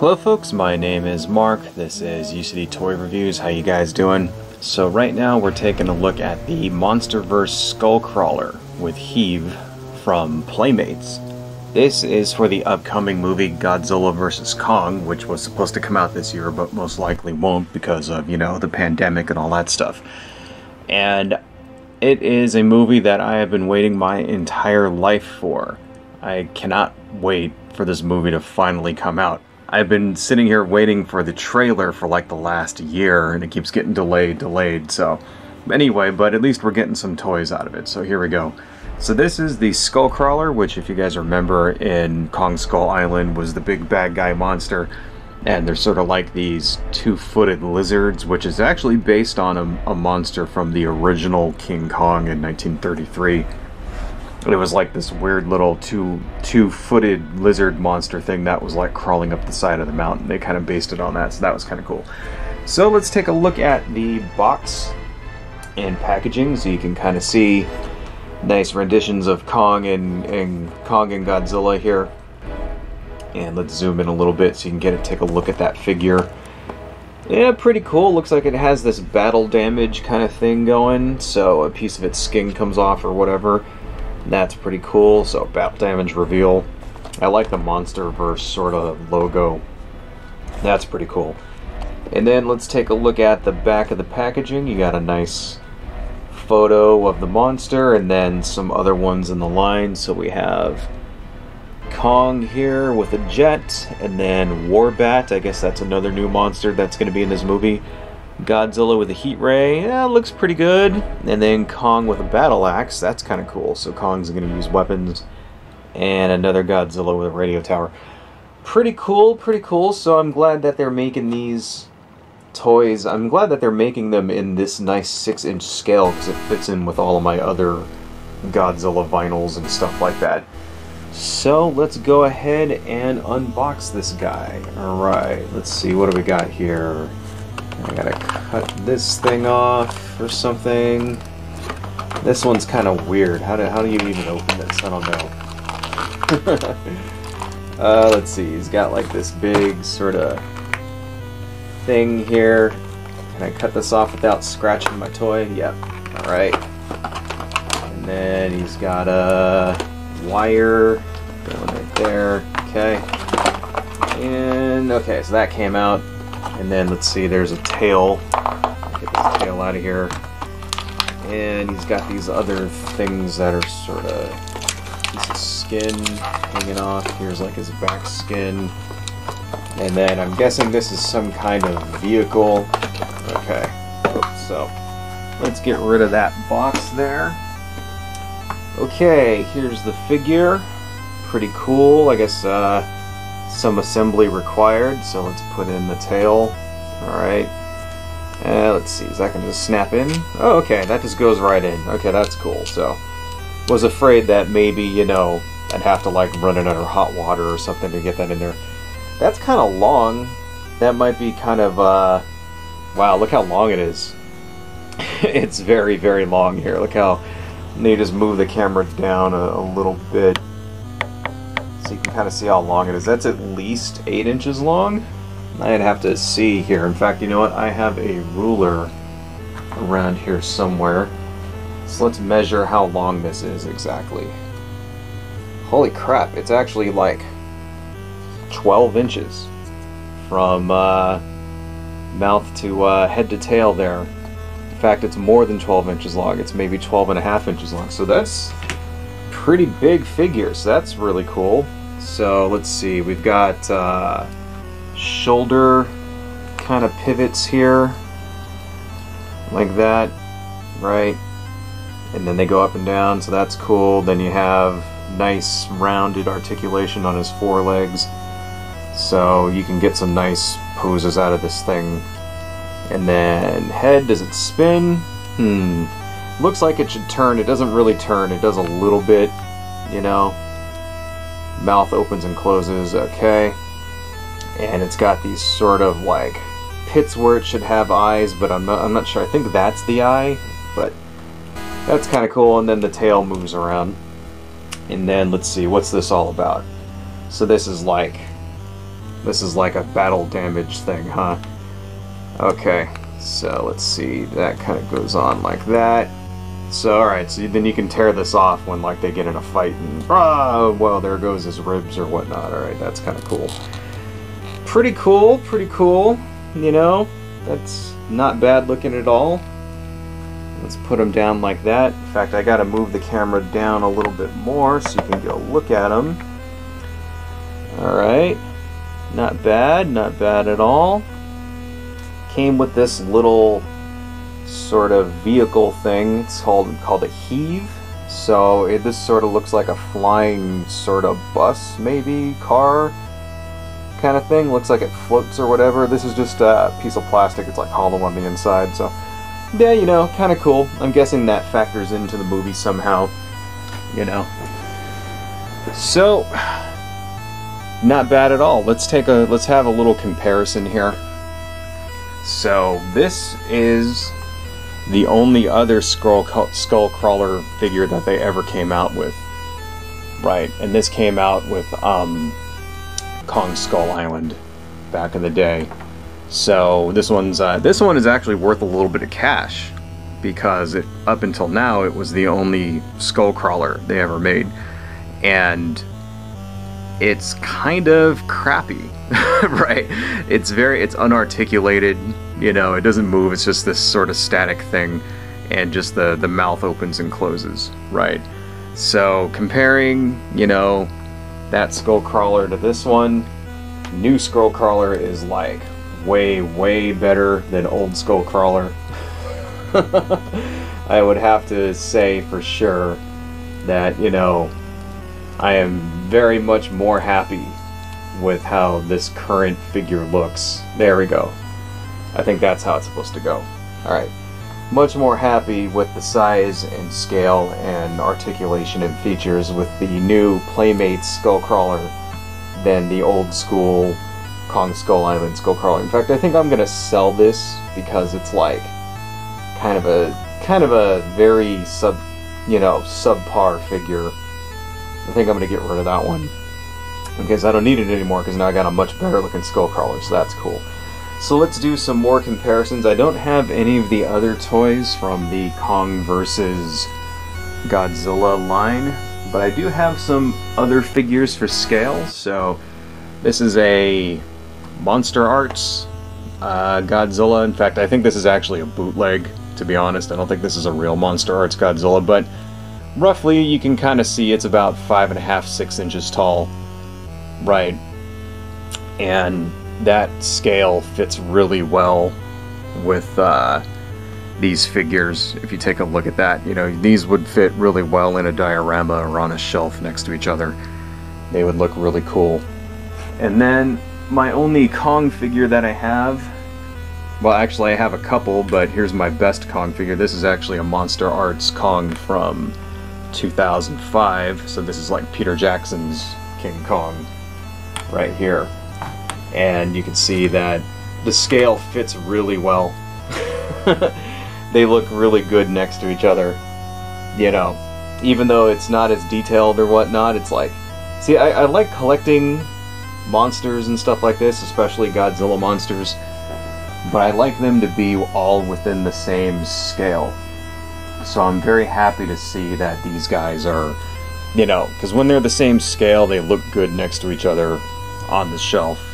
Hello folks, my name is Mark. This is UCD Toy Reviews. How you guys doing? So right now we're taking a look at the MonsterVerse Skullcrawler with HEAV from Playmates. This is for the upcoming movie Godzilla vs. Kong, which was supposed to come out this year but most likely won't because of, you know, the pandemic and all that stuff. And it is a movie that I have been waiting my entire life for. I cannot wait for this movie to finally come out. I've been sitting here waiting for the trailer for like the last year and it keeps getting delayed, delayed, so anyway, but at least we're getting some toys out of it, so here we go. So this is the Skullcrawler, which if you guys remember in Kong Skull Island was the big bad guy monster, and they're sort of like these two-footed lizards, which is actually based on a, a monster from the original King Kong in 1933 it was like this weird little two two-footed lizard monster thing that was like crawling up the side of the mountain. They kind of based it on that, so that was kind of cool. So let's take a look at the box and packaging, so you can kind of see nice renditions of Kong and, and Kong and Godzilla here. And let's zoom in a little bit so you can get a take a look at that figure. Yeah, pretty cool. Looks like it has this battle damage kind of thing going, so a piece of its skin comes off or whatever. That's pretty cool. So battle damage reveal. I like the monster MonsterVerse sort of logo. That's pretty cool. And then let's take a look at the back of the packaging. You got a nice photo of the monster and then some other ones in the line. So we have Kong here with a jet and then Warbat. I guess that's another new monster that's going to be in this movie. Godzilla with a heat ray, yeah, looks pretty good. And then Kong with a battle axe, that's kind of cool. So Kong's going to use weapons. And another Godzilla with a radio tower. Pretty cool, pretty cool. So I'm glad that they're making these toys. I'm glad that they're making them in this nice 6 inch scale because it fits in with all of my other Godzilla vinyls and stuff like that. So let's go ahead and unbox this guy. Alright, let's see, what do we got here? I gotta cut this thing off or something. This one's kind of weird. How do, how do you even open this? I don't know. uh, let's see. He's got like this big sort of thing here. Can I cut this off without scratching my toy? Yep. Alright. And then he's got a wire going right there. Okay. And okay, so that came out. And then let's see, there's a tail. Get this tail out of here. And he's got these other things that are sort of piece of skin hanging off. Here's like his back skin. And then I'm guessing this is some kind of vehicle. Okay. So let's get rid of that box there. Okay, here's the figure. Pretty cool. I guess uh, some assembly required, so let's put in the tail. Alright. Uh, let's see, is that going to just snap in? Oh, okay, that just goes right in. Okay, that's cool. So, was afraid that maybe, you know, I'd have to like run it under hot water or something to get that in there. That's kind of long. That might be kind of, uh, wow, look how long it is. it's very, very long here. Look how, they just move the camera down a, a little bit so you can kind of see how long it is. That's at least 8 inches long. I'd have to see here. In fact, you know what? I have a ruler around here somewhere. So let's measure how long this is exactly. Holy crap, it's actually like 12 inches from uh, mouth to uh, head to tail there. In fact, it's more than 12 inches long. It's maybe 12 and a half inches long. So that's pretty big figure. So that's really cool. So let's see, we've got uh, shoulder kind of pivots here, like that, right? And then they go up and down, so that's cool. Then you have nice rounded articulation on his forelegs, so you can get some nice poses out of this thing. And then head, does it spin? Hmm. Looks like it should turn. It doesn't really turn. It does a little bit, you know. Mouth opens and closes, okay. And it's got these sort of like pits where it should have eyes, but I'm not, I'm not sure. I think that's the eye, but that's kind of cool. And then the tail moves around. And then let's see, what's this all about? So this is like This is like a battle damage thing, huh? Okay, so let's see. That kind of goes on like that. So, alright, so then you can tear this off when, like, they get in a fight and, ah, well, there goes his ribs or whatnot. Alright, that's kind of cool. Pretty cool, pretty cool, you know? That's not bad looking at all. Let's put them down like that. In fact, I gotta move the camera down a little bit more so you can go look at them. Alright. Not bad, not bad at all. Came with this little sort of vehicle thing. It's called called a HEAV. So it, this sort of looks like a flying sort of bus, maybe car kind of thing. Looks like it floats or whatever. This is just a piece of plastic. It's like hollow on the inside. So yeah, you know, kind of cool. I'm guessing that factors into the movie somehow. You know. So not bad at all. Let's take a let's have a little comparison here. So this is the only other skull crawler figure that they ever came out with. Right, and this came out with um, Kong Skull Island back in the day. So this one's uh, this one is actually worth a little bit of cash because it, up until now it was the only skull crawler they ever made, and it's kind of crappy, right? It's very it's unarticulated you know, it doesn't move, it's just this sort of static thing, and just the, the mouth opens and closes, right? So, comparing, you know, that Skullcrawler to this one, new Skullcrawler is like way, way better than old Skullcrawler. I would have to say for sure that, you know, I am very much more happy with how this current figure looks. There we go. I think that's how it's supposed to go. Alright. Much more happy with the size and scale and articulation and features with the new Playmates Skullcrawler than the old school Kong Skull Island Skullcrawler. In fact, I think I'm gonna sell this because it's like kind of a kind of a very sub you know, subpar figure. I think I'm gonna get rid of that one. Because I don't need it anymore because now I got a much better looking Skullcrawler, so that's cool. So let's do some more comparisons. I don't have any of the other toys from the Kong vs. Godzilla line, but I do have some other figures for scale. So this is a Monster Arts uh, Godzilla. In fact, I think this is actually a bootleg, to be honest. I don't think this is a real Monster Arts Godzilla, but roughly you can kind of see it's about five and a half, six inches tall. Right. And that scale fits really well with uh, these figures. If you take a look at that, you know, these would fit really well in a diorama or on a shelf next to each other. They would look really cool. And then my only Kong figure that I have, well actually I have a couple, but here's my best Kong figure. This is actually a Monster Arts Kong from 2005, so this is like Peter Jackson's King Kong right here and you can see that the scale fits really well. they look really good next to each other. You know, even though it's not as detailed or whatnot, it's like, see, I, I like collecting monsters and stuff like this, especially Godzilla monsters, but I like them to be all within the same scale. So I'm very happy to see that these guys are, you know, because when they're the same scale, they look good next to each other on the shelf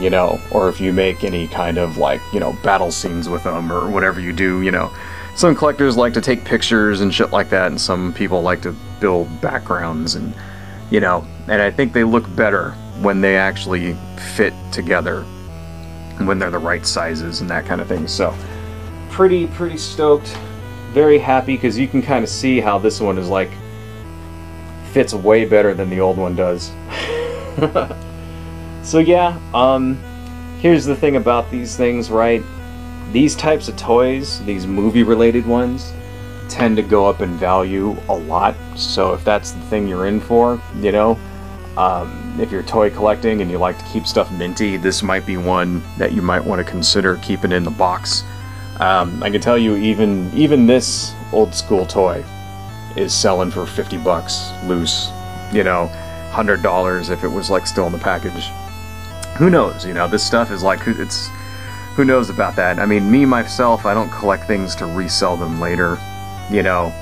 you know, or if you make any kind of like, you know, battle scenes with them or whatever you do, you know. Some collectors like to take pictures and shit like that, and some people like to build backgrounds and, you know, and I think they look better when they actually fit together, when they're the right sizes and that kind of thing. So, pretty, pretty stoked. Very happy because you can kind of see how this one is like, fits way better than the old one does. So yeah, um, here's the thing about these things, right? These types of toys, these movie-related ones, tend to go up in value a lot. So if that's the thing you're in for, you know, um, if you're toy collecting and you like to keep stuff minty, this might be one that you might want to consider keeping in the box. Um, I can tell you, even even this old school toy is selling for 50 bucks loose. You know, hundred dollars if it was like still in the package. Who knows? You know, this stuff is like it's who knows about that. I mean, me myself, I don't collect things to resell them later. You know,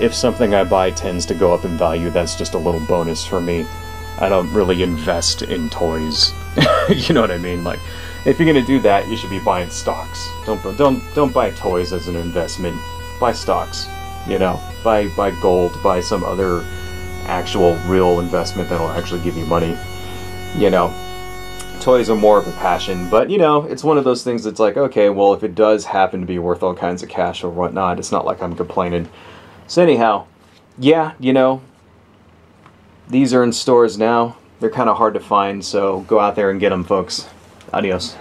if something I buy tends to go up in value, that's just a little bonus for me. I don't really invest in toys. you know what I mean? Like, if you're gonna do that, you should be buying stocks. Don't don't don't buy toys as an investment. Buy stocks. You know, buy buy gold. Buy some other actual real investment that'll actually give you money. You know, toys are more of a passion, but you know, it's one of those things that's like, okay, well, if it does happen to be worth all kinds of cash or whatnot, it's not like I'm complaining. So anyhow, yeah, you know, these are in stores now. They're kind of hard to find, so go out there and get them, folks. Adios.